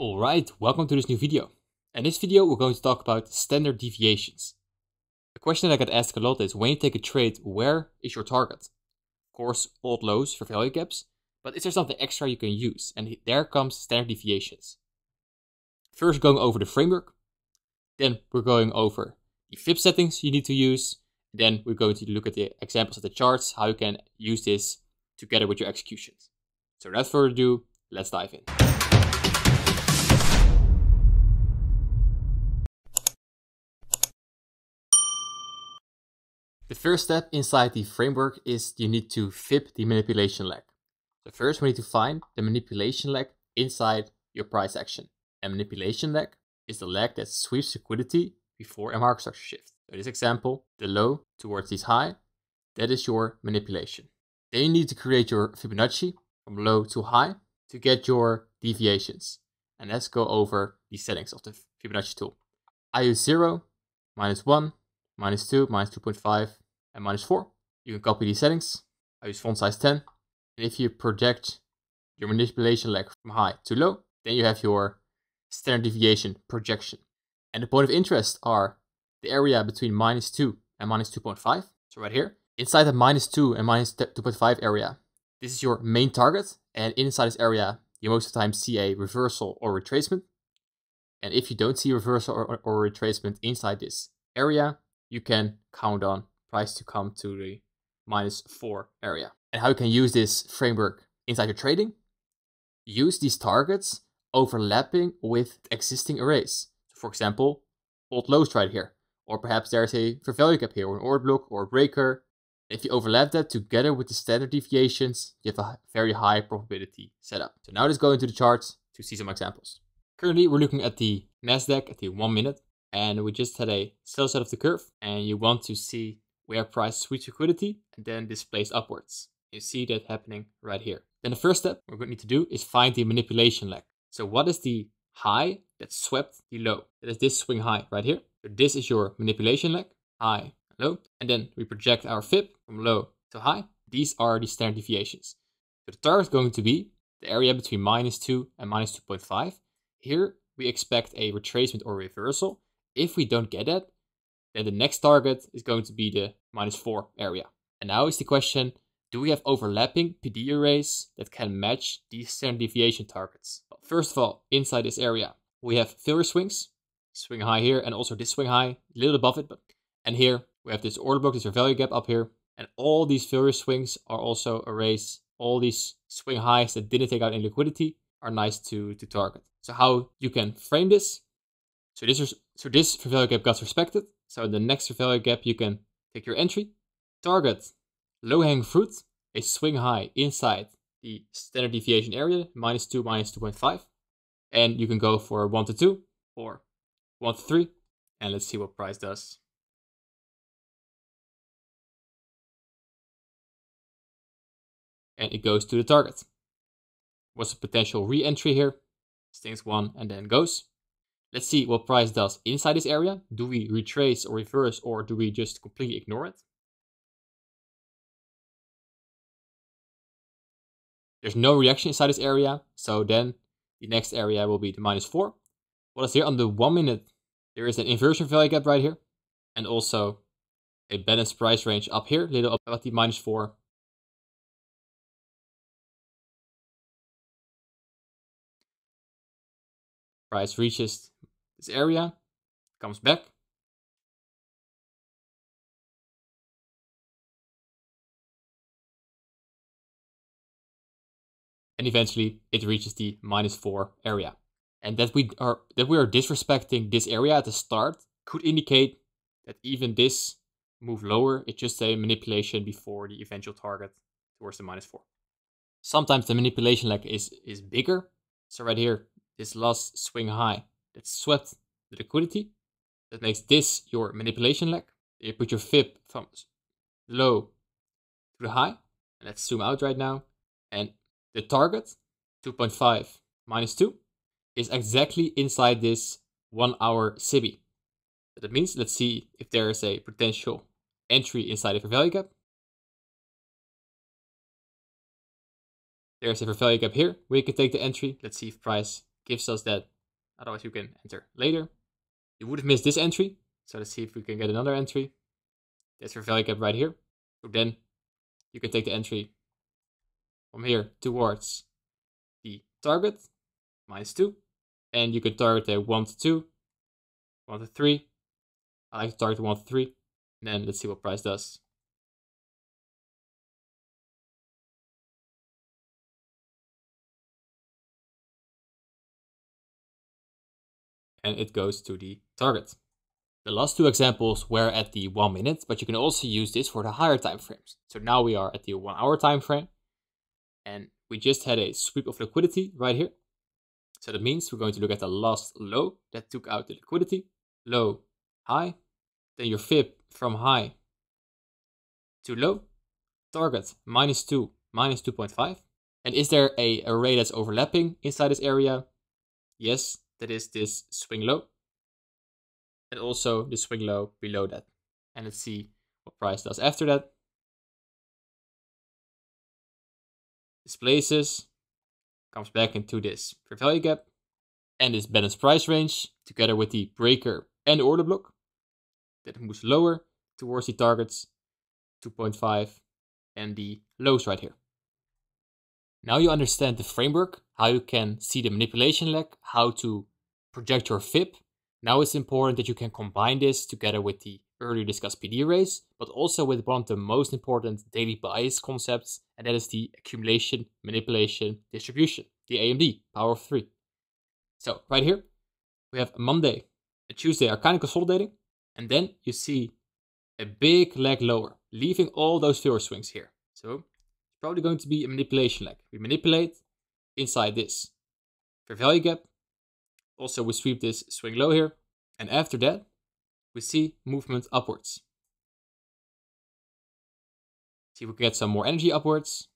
Alright, welcome to this new video. In this video we're going to talk about standard deviations. A question that I get asked a lot is when you take a trade, where is your target? Of course, old lows fair value gaps, but is there something extra you can use? And there comes standard deviations. First going over the framework, then we're going over the FIB settings you need to use, then we're going to look at the examples of the charts, how you can use this together with your executions. So without further ado, let's dive in. The first step inside the framework is you need to FIB the manipulation leg. So first we need to find the manipulation leg inside your price action. A manipulation leg is the leg that sweeps liquidity before a market structure shift. So in this example, the low towards this high, that is your manipulation. Then you need to create your Fibonacci from low to high to get your deviations. And let's go over the settings of the Fibonacci tool. I use 0, minus 1, minus 2, minus 2.5, and minus 4. You can copy these settings. I use font size 10. And if you project your manipulation leg from high to low, then you have your standard deviation projection. And the point of interest are the area between minus 2 and minus 2.5. So right here, inside the minus 2 and minus 2.5 area, this is your main target. And inside this area, you most of the time see a reversal or retracement. And if you don't see reversal or, or, or retracement inside this area, you can count on price to come to the minus 4 area. And how you can use this framework inside your trading? Use these targets overlapping with existing arrays. For example, old lows right here. Or perhaps there's a fair value gap here, or an order block, or a breaker. If you overlap that together with the standard deviations, you have a very high probability setup. So now let's go into the charts to see some examples. Currently, we're looking at the NASDAQ at the one minute and we just had a sell side of the curve and you want to see where price sweeps liquidity and then displays upwards. You see that happening right here. Then the first step we're going to need to do is find the manipulation leg. So what is the high that swept the low? That is this swing high right here. So this is your manipulation leg, high, low. And then we project our fib from low to high. These are the standard deviations. So the target is going to be the area between minus 2 and minus 2.5. Here we expect a retracement or reversal if we don't get that, then the next target is going to be the minus 4 area. And now is the question, do we have overlapping PD arrays that can match these standard deviation targets? First of all, inside this area, we have failure swings, swing high here, and also this swing high, a little above it. But, and here we have this order block, this value gap up here. And all these failure swings are also arrays. All these swing highs that didn't take out any liquidity are nice to, to target. So how you can frame this so this is so this value gap got respected. So in the next value gap, you can take your entry, target low hanging fruit, a swing high inside the standard deviation area, minus 2, minus 2.5. And you can go for 1 to 2 or 1 to 3. And let's see what price does. And it goes to the target. What's the potential re-entry here? Stings 1 and then goes. Let's see what price does inside this area. Do we retrace or reverse or do we just completely ignore it? There's no reaction inside this area, so then the next area will be the minus 4. What is here on the 1 minute? There is an inversion value gap right here. And also a balanced price range up here, little up at the minus 4. Price reaches this area, comes back. And eventually it reaches the minus 4 area. And that we are that we are disrespecting this area at the start could indicate that even this move lower, it's just a manipulation before the eventual target towards the minus 4. Sometimes the manipulation leg is, is bigger. So right here, this last swing high that swept the liquidity. That makes this your manipulation leg. You put your fib from low to the high. Let's zoom out right now. And the target, 2.5 minus 2, is exactly inside this one hour SIBI. That means, let's see if there is a potential entry inside of a value gap. There's a value gap here We can take the entry. Let's see if price gives us that. Otherwise, you can enter later. You would have missed this entry. So let's see if we can get another entry. That's your value gap right here. So then you can take the entry from here towards the target, minus 2. And you can target a 1 to 2, 1 to 3. I like to target 1 to 3. And then let's see what price does. And it goes to the target. The last two examples were at the one minute, but you can also use this for the higher time frames. So now we are at the one hour time frame and we just had a sweep of liquidity right here. So that means we're going to look at the last low that took out the liquidity. Low, high, then your fib from high to low, target minus 2, minus 2.5. And is there a array that's overlapping inside this area? Yes, that is this swing low. And also the swing low below that. And let's see what price does after that. displaces, comes back into this fair value gap and this balanced price range together with the breaker and order block that moves lower towards the targets 2.5 and the lows right here. Now you understand the framework, how you can see the manipulation leg, how to project your FIB. Now it's important that you can combine this together with the earlier discussed PD arrays, but also with one of the most important daily bias concepts, and that is the accumulation, manipulation, distribution, the AMD, power of three. So right here, we have a Monday a Tuesday are kind of consolidating, and then you see a big leg lower, leaving all those failure swings here. So probably going to be a manipulation leg. We manipulate inside this fair value gap. Also, we sweep this swing low here, and after that, we see movement upwards. See if we can get some more energy upwards.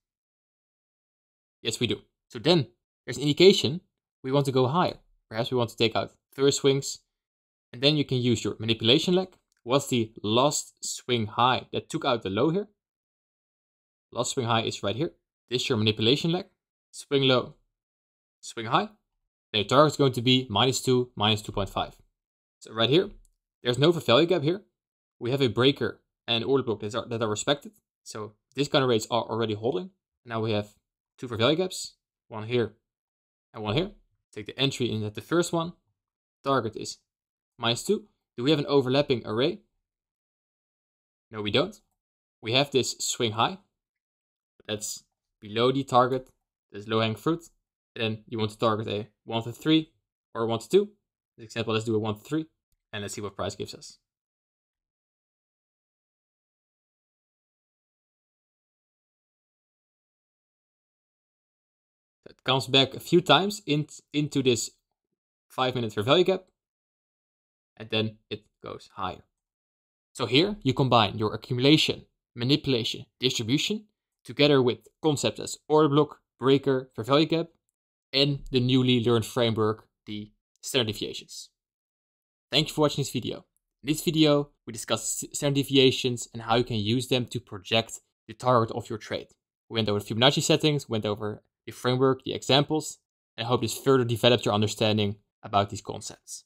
Yes, we do. So then there's an indication we want to go higher. Perhaps we want to take out first swings. And then you can use your manipulation leg. What's the last swing high that took out the low here? Last swing high is right here. This is your manipulation leg. Swing low, swing high. Your target is going to be minus 2, minus 2.5. So right here, there's no value gap here. We have a breaker and order block that are, that are respected. So discount arrays are already holding. Now we have two fair value gaps, one here and one here. Take the entry in at the first one. Target is minus two. Do we have an overlapping array? No, we don't. We have this swing high. That's below the target. That's low hanging fruit. Then you want to target a 1 to 3 or 1 to 2. This example, let's do a 1 to 3. And let's see what price gives us. It comes back a few times in, into this 5 minute fair value gap. And then it goes higher. So here you combine your accumulation, manipulation, distribution together with concepts as order block, breaker, fair value gap, and the newly learned framework, the standard deviations. Thank you for watching this video. In this video, we discussed standard deviations and how you can use them to project the target of your trade. We went over Fibonacci settings, went over the framework, the examples, and I hope this further develops your understanding about these concepts.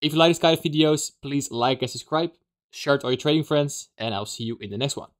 If you like this kind of videos, please like and subscribe, share it to all your trading friends, and I'll see you in the next one.